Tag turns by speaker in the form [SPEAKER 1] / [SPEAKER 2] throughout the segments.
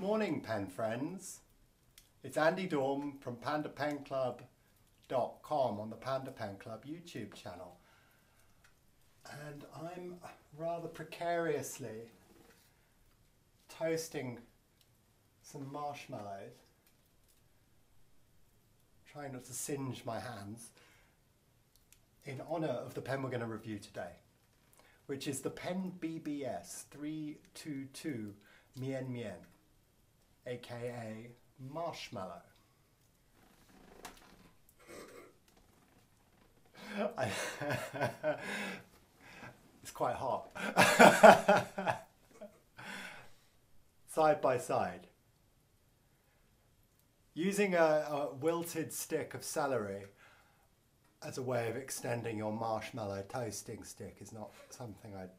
[SPEAKER 1] Morning, pen friends. It's Andy Dorm from pandapenclub.com on the Panda Pen Club YouTube channel. And I'm rather precariously toasting some marshmallows, trying not to singe my hands, in honour of the pen we're going to review today, which is the Pen BBS 322 Mian Mian, aka Marshmallow. I it's quite hot. side by side. Using a, a, wilted stick of celery as a way of extending your marshmallow toasting stick is not something I'd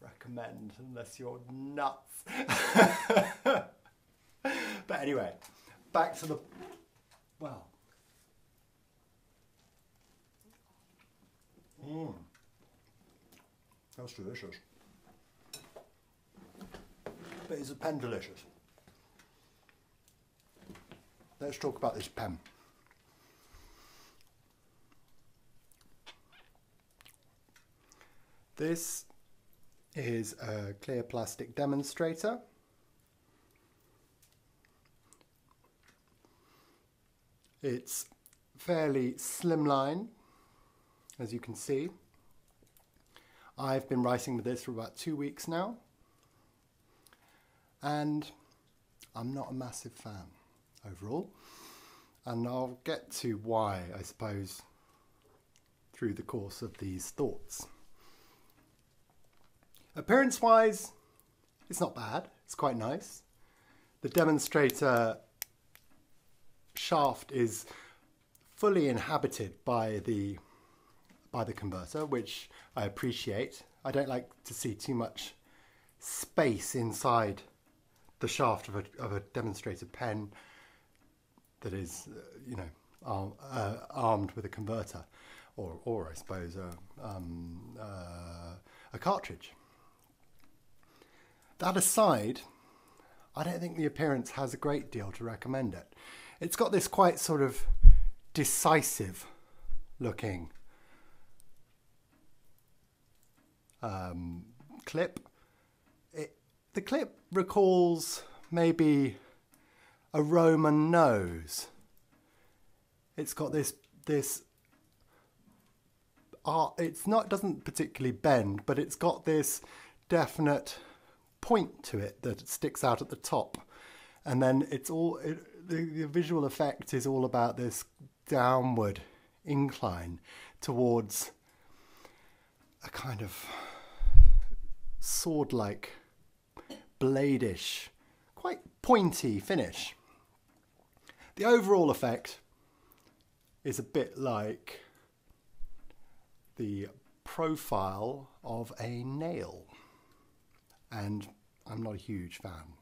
[SPEAKER 1] recommend unless you're nuts. but anyway, back to the well. Mmm. That's delicious. But is a pen delicious? Let's talk about this pen. This is a clear plastic demonstrator. It's fairly slimline, as you can see. I've been writing with this for about two weeks now, and I'm not a massive fan overall. And I'll get to why, I suppose, through the course of these thoughts. Appearance wise, it's not bad, it's quite nice. The demonstrator shaft is fully inhabited by the by the converter, which I appreciate. I don't like to see too much space inside the shaft of a, of a demonstrator pen that is, uh, you know, arm, uh, armed with a converter, or, or I suppose a, um, uh, a cartridge. That aside, I don't think the appearance has a great deal to recommend it. It's got this quite sort of decisive looking um, clip. It, the clip recalls maybe a Roman nose. It's got this this art. It's not doesn't particularly bend, but it's got this definite point to it that sticks out at the top, and then it's all it, the, the visual effect is all about this downward incline towards a kind of sword-like, bladish, quite pointy finish. The overall effect is a bit like the profile of a nail and I'm not a huge fan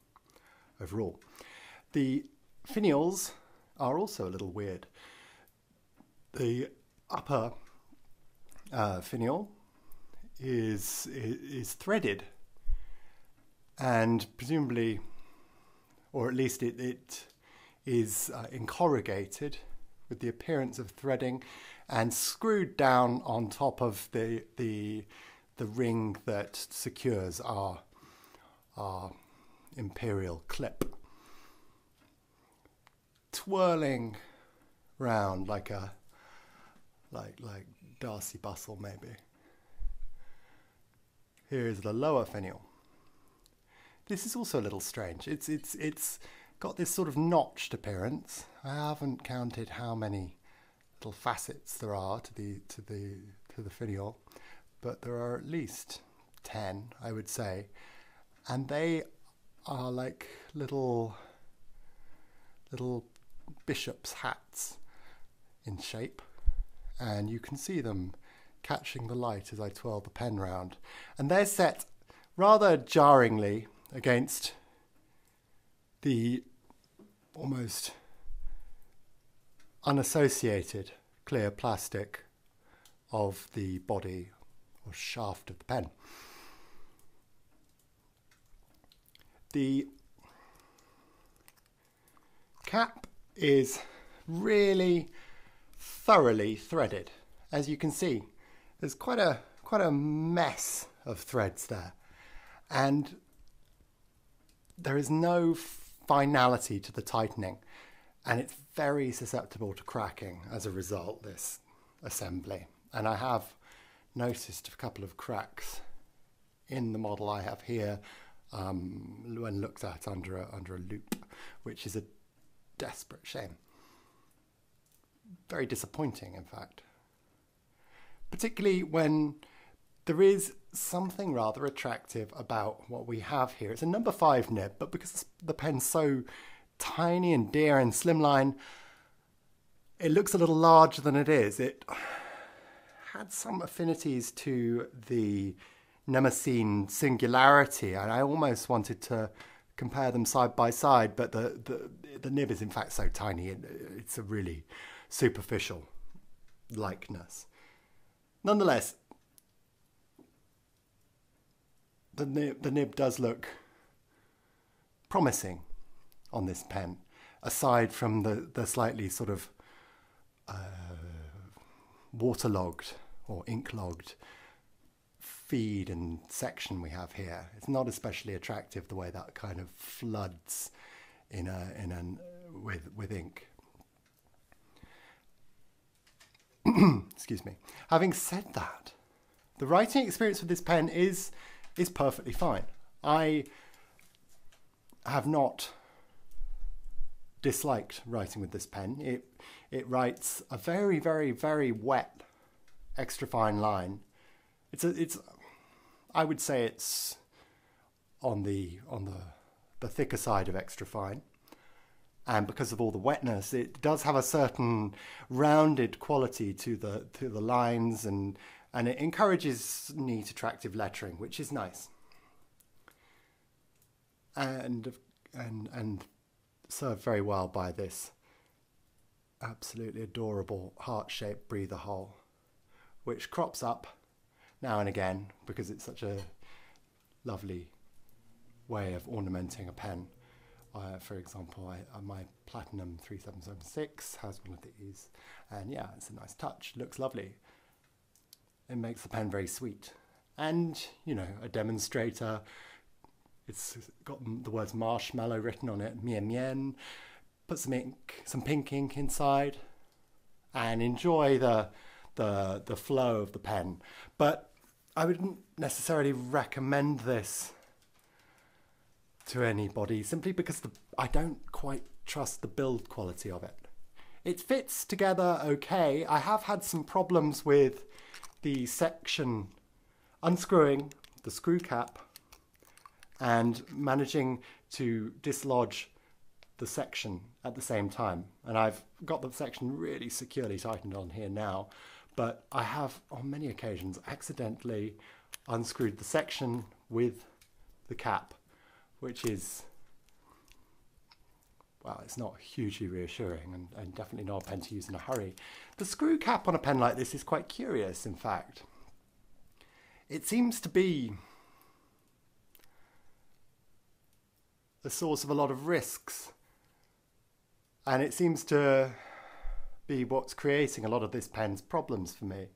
[SPEAKER 1] overall. The finials are also a little weird. The upper uh, finial is, is threaded and presumably, or at least it, it is uh, incorrugated with the appearance of threading and screwed down on top of the, the, the ring that secures our our imperial clip, twirling round like a like like Darcey Bussell maybe. Here is the lower finial. This is also a little strange. It's it's it's got this sort of notched appearance. I haven't counted how many little facets there are to the to the to the finial, but there are at least ten, I would say and they are like little little bishop's hats in shape and you can see them catching the light as I twirl the pen round and they're set rather jarringly against the almost unassociated clear plastic of the body or shaft of the pen. The cap is really thoroughly threaded. As you can see, there's quite a quite a mess of threads there. And there is no finality to the tightening. And it's very susceptible to cracking as a result, this assembly. And I have noticed a couple of cracks in the model I have here um, when looked at under a, under a loupe, which is a desperate shame. Very disappointing, in fact. Particularly when there is something rather attractive about what we have here. It's a number five nib, but because the pen's so tiny and dear and slimline, it looks a little larger than it is. It had some affinities to the Nemosine singularity, and I almost wanted to compare them side by side, but the, the, the nib is in fact so tiny, it's a really superficial likeness. Nonetheless, the nib, the nib does look promising on this pen, aside from the, the slightly sort of uh, waterlogged or ink-logged feed and section we have here. It's not especially attractive the way that kind of floods in a in an with with ink. Excuse me. Having said that, the writing experience with this pen is is perfectly fine. I have not disliked writing with this pen. It it writes a very very very wet extra fine line. It's a it's I would say it's on the on the the thicker side of extra fine. And because of all the wetness, it does have a certain rounded quality to the to the lines and and it encourages neat, attractive lettering, which is nice. And and and served very well by this absolutely adorable heart-shaped breather hole, which crops up now and again because it's such a lovely way of ornamenting a pen. Uh, for example, I, uh, my Platinum 3776 has one of these, and yeah, it's a nice touch, looks lovely it makes the pen very sweet. And, you know, a demonstrator, it's got the words marshmallow written on it, Mian Mian, Put some ink, some pink ink inside, and enjoy the, the, the flow of the pen. But I wouldn't necessarily recommend this to anybody simply because the, I don't quite trust the build quality of it. It fits together okay. I have had some problems with the section, unscrewing the screw cap and managing to dislodge the section at the same time. And I've got the section really securely tightened on here now, but I have on many occasions accidentally unscrewed the section with the cap, which is well, it's not hugely reassuring and, and definitely not a pen to use in a hurry. The screw cap on a pen like this is quite curious, in fact. It seems to be the source of a lot of risks. And it seems to be what's creating a lot of this pen's problems for me.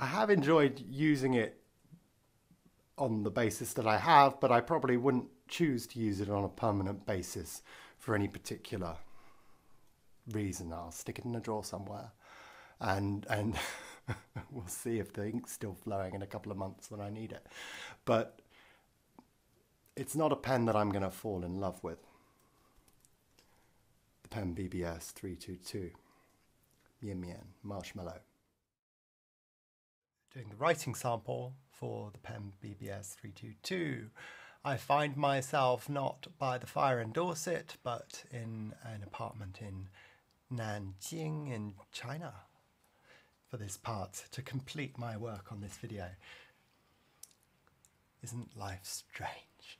[SPEAKER 1] I have enjoyed using it on the basis that I have, but I probably wouldn't choose to use it on a permanent basis for any particular reason. I'll stick it in a drawer somewhere, and and we'll see if the ink's still flowing in a couple of months when I need it. But it's not a pen that I'm going to fall in love with. Pen BBS 322, Mian Mian Marshmallow. Doing the writing sample for the pen BBS 322. I find myself not by the fire in Dorset, but in an apartment in Nanjing in China for this part to complete my work on this video. Isn't life strange?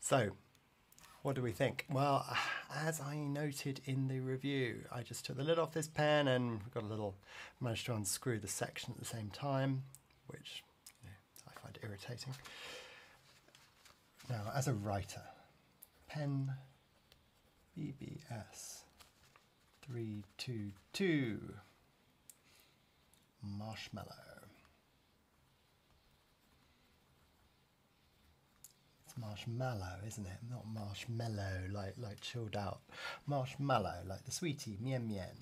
[SPEAKER 1] So, what do we think? Well, as I noted in the review, I just took the lid off this pen and got a little, managed to unscrew the section at the same time, which I find irritating. Now, as a writer, pen BBS 322 marshmallow. Marshmallow, isn't it? Not marshmallow like like chilled out. Marshmallow like the sweetie, Mian Mian.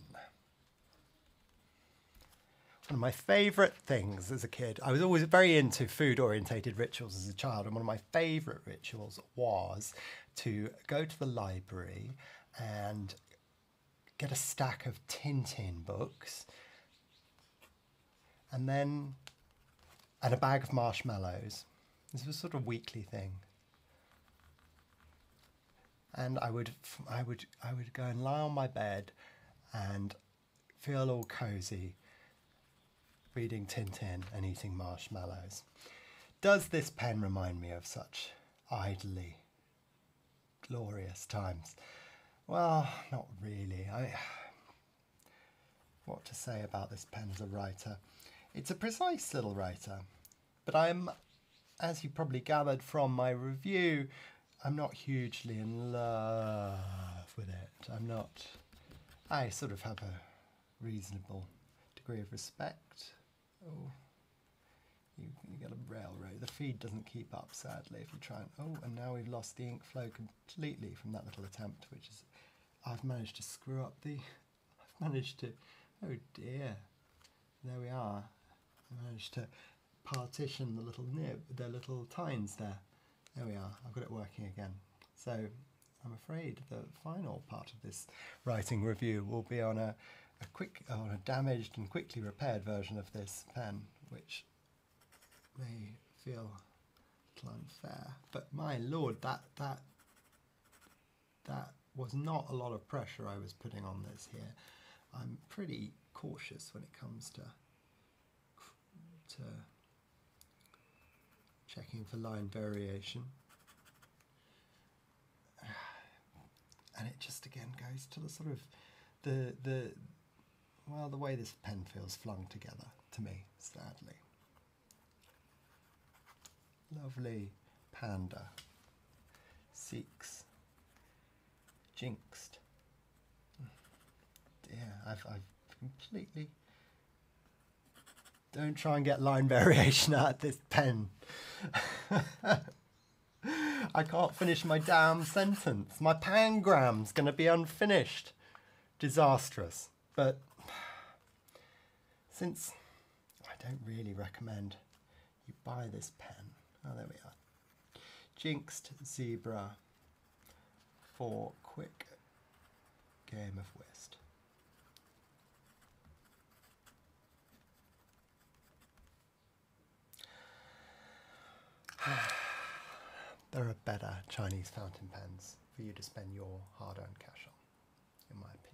[SPEAKER 1] One of my favourite things as a kid, I was always very into food orientated rituals as a child, and one of my favourite rituals was to go to the library and get a stack of Tintin books and then and a bag of marshmallows. This was sort of weekly thing. And I would I would I would go and lie on my bed and feel all cozy reading Tintin and eating marshmallows. Does this pen remind me of such idly glorious times? Well, not really. I what to say about this pen as a writer. It's a precise little writer, but I'm as you probably gathered from my review, I'm not hugely in love with it. I'm not I sort of have a reasonable degree of respect Oh, you, you get a railroad. The feed doesn't keep up, sadly, if you try and... Oh, and now we've lost the ink flow completely from that little attempt, which is... I've managed to screw up the... I've managed to... Oh, dear. There we are. I managed to partition the little nib, the little tines there. There we are. I've got it working again. So I'm afraid the final part of this writing review will be on a a quick or a damaged and quickly repaired version of this pen, which may feel a little unfair. But my lord, that that that was not a lot of pressure I was putting on this here. I'm pretty cautious when it comes to to checking for line variation. And it just again goes to the sort of the the well, the way this pen feels flung together to me, sadly. Lovely panda. Seeks. Jinxed. Dear, I've, I've completely... Don't try and get line variation out of this pen. I can't finish my damn sentence. My pangram's going to be unfinished. Disastrous. But since I don't really recommend you buy this pen. Oh, there we are. Jinxed Zebra for quick game of whist. there are better Chinese fountain pens for you to spend your hard-earned cash on, in my opinion.